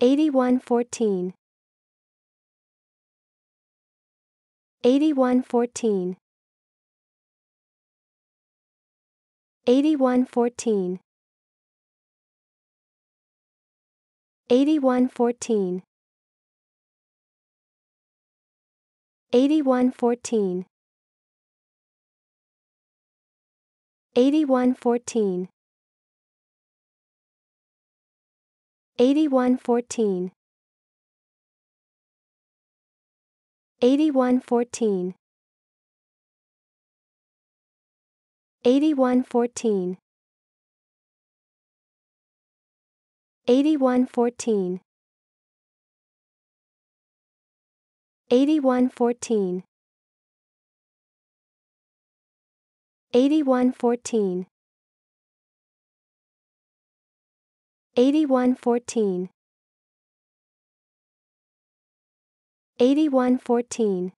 8114 8114 8114 8114 8114 8114 8114 8114 8114 8114 8114 8114 8114 8114